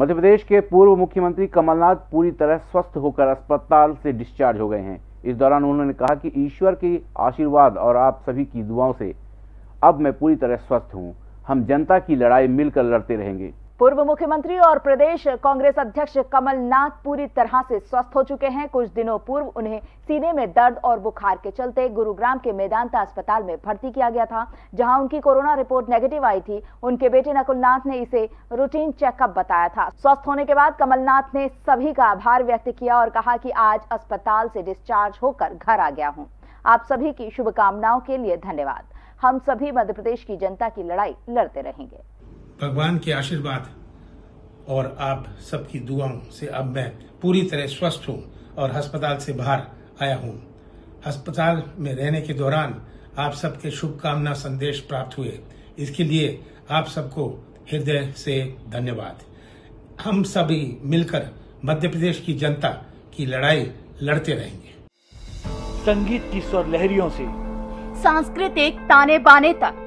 मध्य प्रदेश के पूर्व मुख्यमंत्री कमलनाथ पूरी तरह स्वस्थ होकर अस्पताल से डिस्चार्ज हो गए हैं। इस दौरान उन्होंने कहा कि ईश्वर के आशीर्वाद और आप सभी की दुआओं से अब मैं पूरी तरह स्वस्थ हूँ। हम जनता की लड़ाई मिलकर लड़ते रहेंगे। पूर्व मुख्यमंत्री और प्रदेश कांग्रेस अध्यक्ष कमलनाथ पूरी तरह से स्वस्थ हो चुके हैं। कुछ दिनों पूर्व उन्हें सीने में दर्द और बुखार के चलते गुरुग्राम के मेदांता अस्पताल में भर्ती किया गया था, जहाँ उनकी कोरोना रिपोर्ट नेगेटिव आई थी। उनके बेटे नकुलनाथ ने इसे रूटीन चेकअप बताया था। स्वस्थ होने के बाद कमलनाथ ने सभी का आभार व्यक्त किया और कहा की आज अस्पताल से डिस्चार्ज होकर घर आ गया हूँ। आप सभी की शुभकामनाओं के लिए धन्यवाद। हम सभी मध्य प्रदेश की जनता की लड़ाई लड़ते रहेंगे। भगवान के आशीर्वाद और आप सबकी दुआओं से अब मैं पूरी तरह स्वस्थ हूँ और अस्पताल से बाहर आया हूँ। अस्पताल में रहने के दौरान आप सबके शुभकामना संदेश प्राप्त हुए। इसके लिए आप सबको हृदय से धन्यवाद। हम सभी मिलकर मध्य प्रदेश की जनता की लड़ाई लड़ते रहेंगे। संगीत की स्वर लहरियों से। सांस्कृतिक ताने बाने तक।